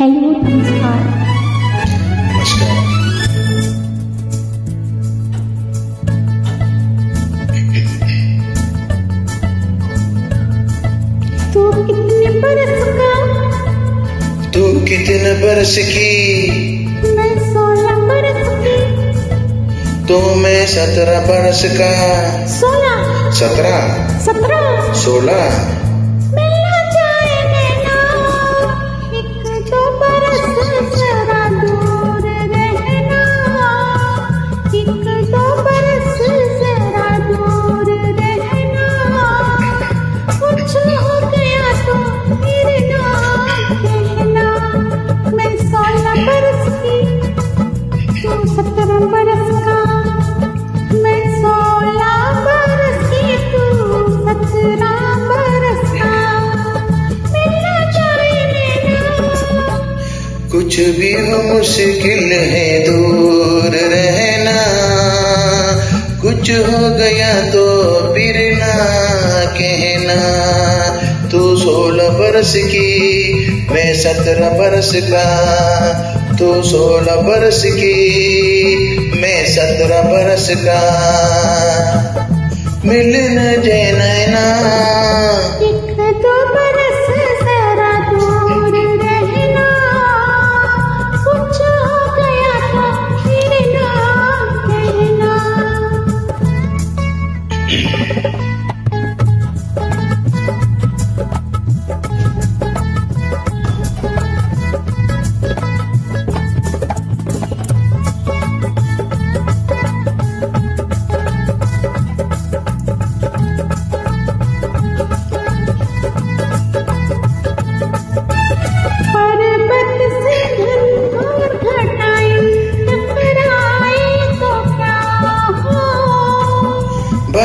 Hello नमस्कार नमस्कार तू कितने बरस का? तू कितने बरस की? मैं सोलह बरस की। तो मैं सत्रह बरस का। सोलह? सत्रह। सत्रह? सोलह। मुश्किल है दूर रहना। कुछ हो गया तो फिर ना कहना। तू सोलह बरस की, मैं सत्रह बरस का। तू सोलह बरस की, मैं सत्रह बरस का। मिलना जय नैना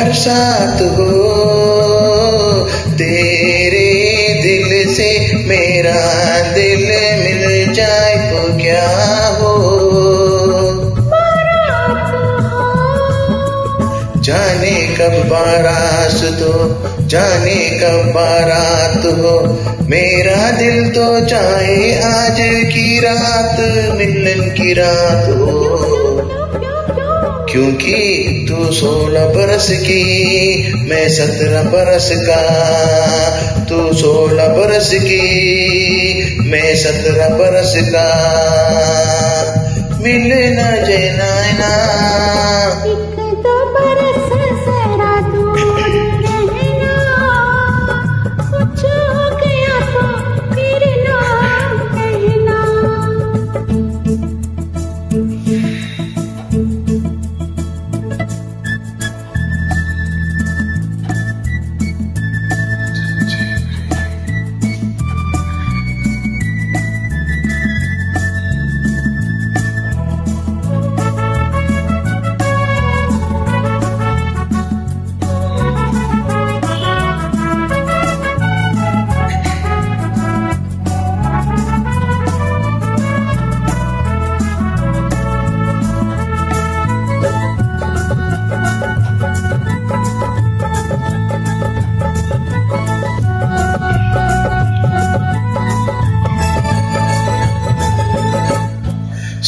बरसात हो, तेरे दिल से मेरा दिल मिल जाए तो क्या हो? जाने कब बारात तो जाने कब बारात हो, मेरा दिल तो चाहे आज की रात, मिलन की रात हो। क्योंकि तू सोलह बरस की, मैं सत्रह बरस का। तू सोलह बरस की, मैं सत्रह बरस का। मिलना जय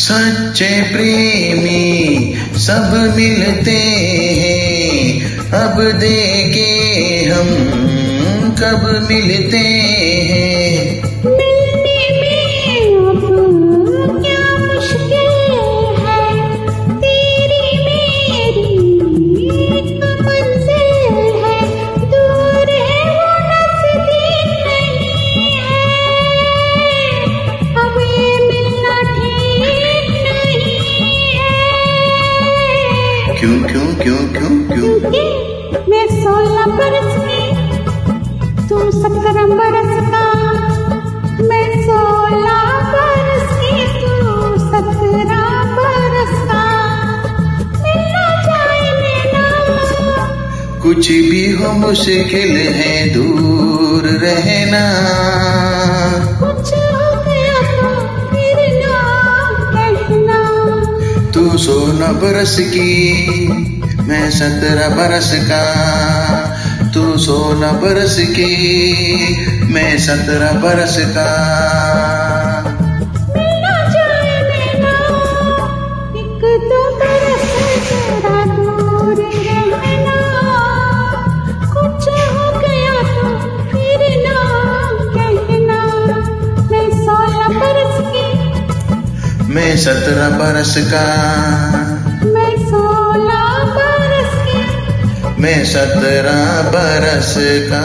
सच्चे प्रेमी सब मिलते हैं। अब देखे हम कब मिलते हैं। क्यों क्यों क्यों क्यों क्यों? मैं सोलह बरस की तू सत्रह बरस का मैं सोलह बरस की तू सत्रह बरस का। मिलना चाहे नैना कुछ भी हो मुश्किल है दूर रहना। सोलह बरस की, मैं सत्रह बरस का। तू सोलह बरस की, मैं सत्रह बरस का। सत्रह बरस का। मैं सोलह बरस की। मैं सत्रह बरस का।